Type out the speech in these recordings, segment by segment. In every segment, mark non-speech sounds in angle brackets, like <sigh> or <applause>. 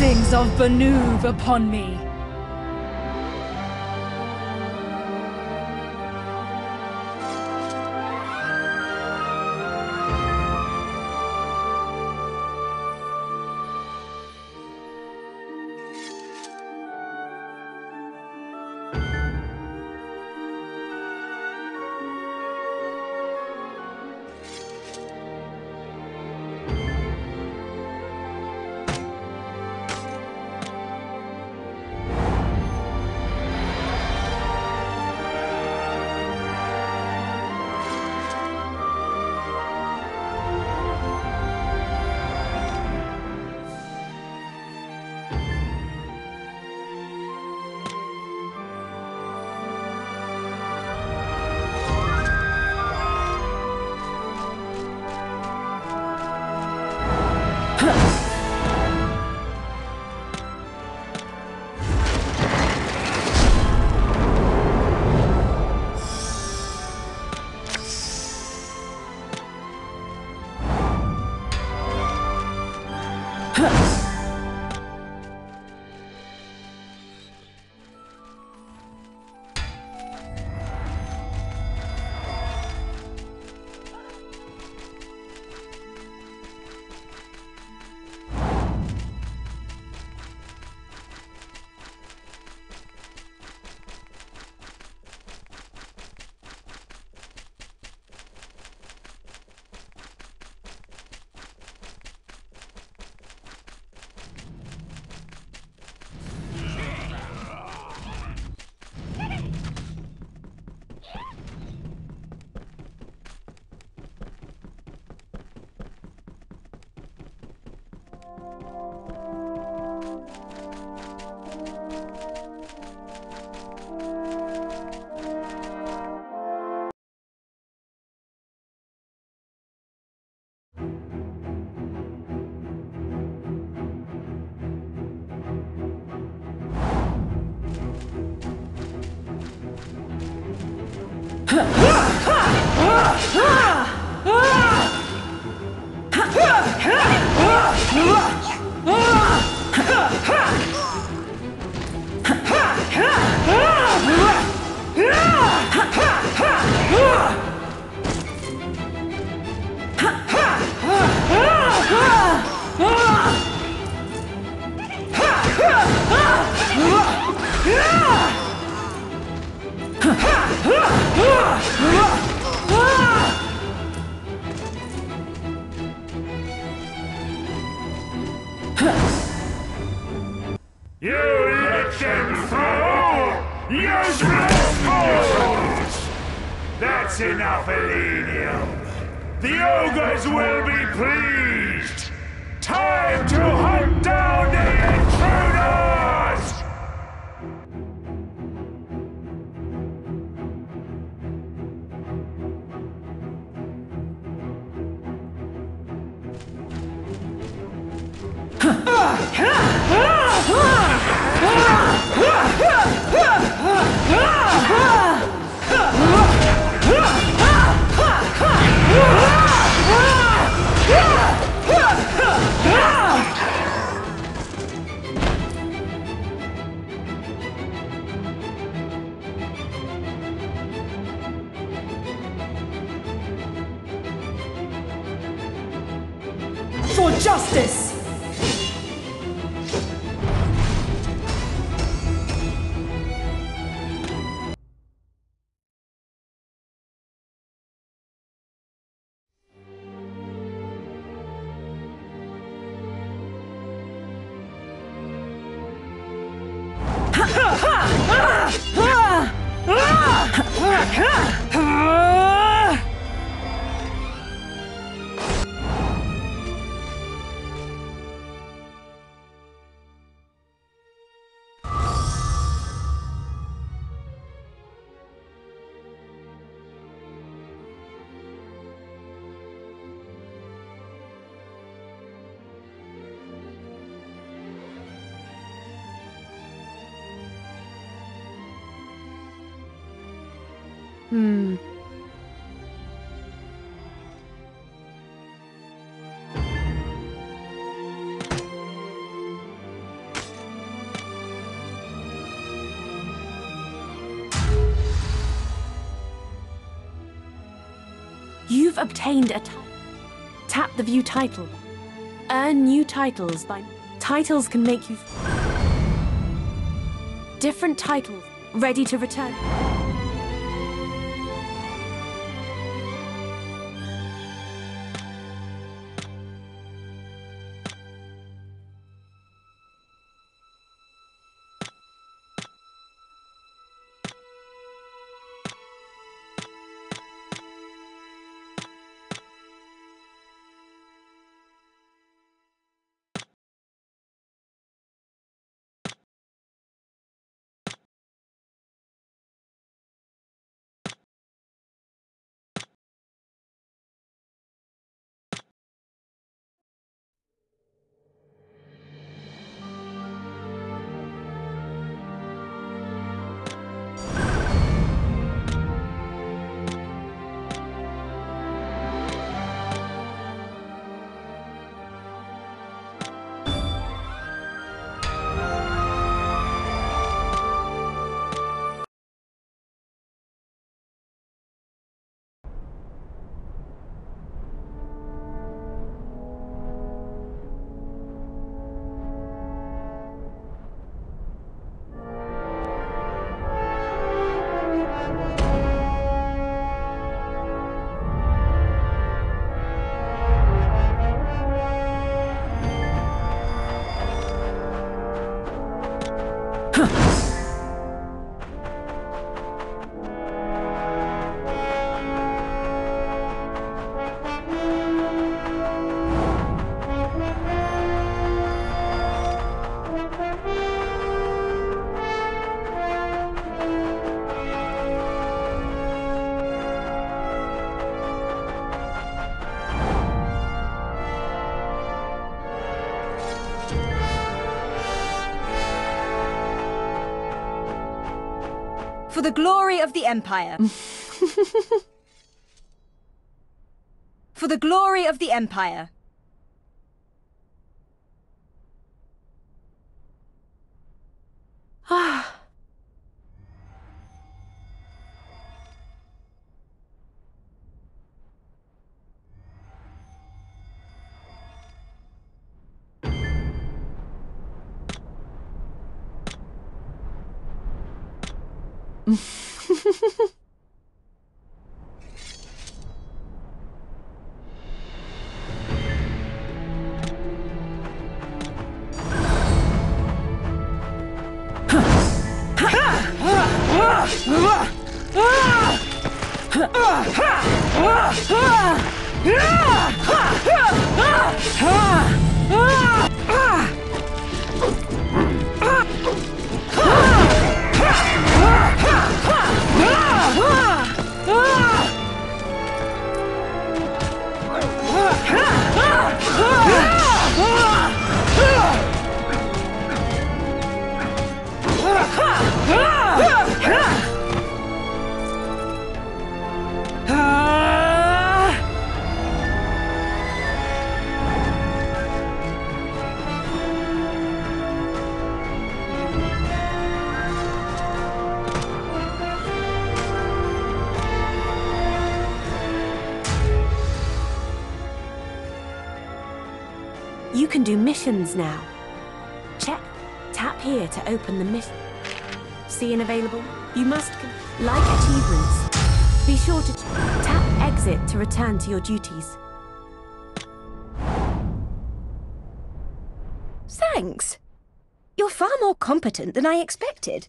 blessings of Banuv upon me. Ah! You them through! Use response! That's enough, Elenium. The ogres will be pleased. Time to hunt down Ha! Hmm. You've obtained a. Tap the view title. Earn new titles by... Titles can make you... Different titles, ready to return. For the glory of the Empire. <laughs> For the glory of the Empire. Ah! You can do missions now. Check. Tap here to open the mission. See an available? You must like achievements. Be sure to tap exit to return to your duties. Thanks. You're far more competent than I expected.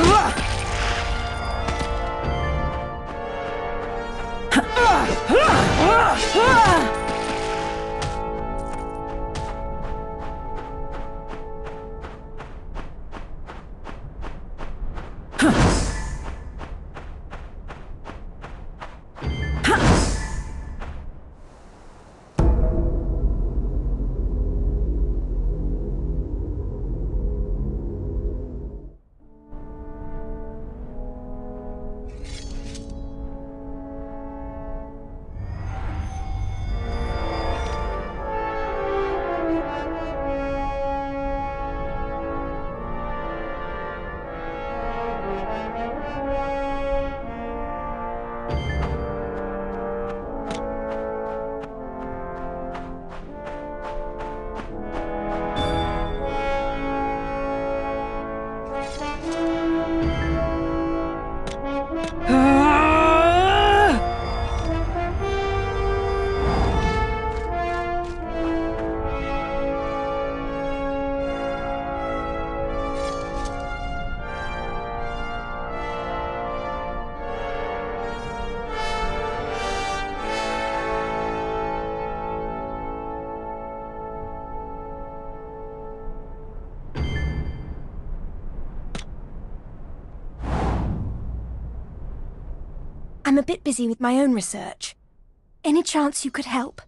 Ah! I'm a bit busy with my own research. Any chance you could help?